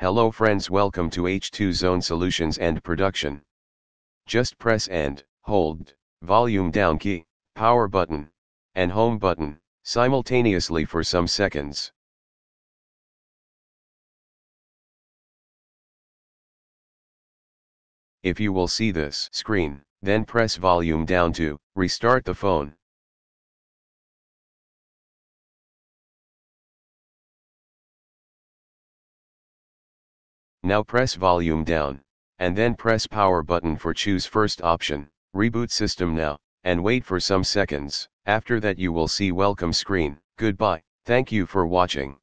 Hello friends welcome to H2 Zone Solutions and Production. Just press and, hold, volume down key, power button, and home button, simultaneously for some seconds. If you will see this screen, then press volume down to restart the phone. Now press volume down, and then press power button for choose first option, reboot system now, and wait for some seconds, after that you will see welcome screen, goodbye, thank you for watching.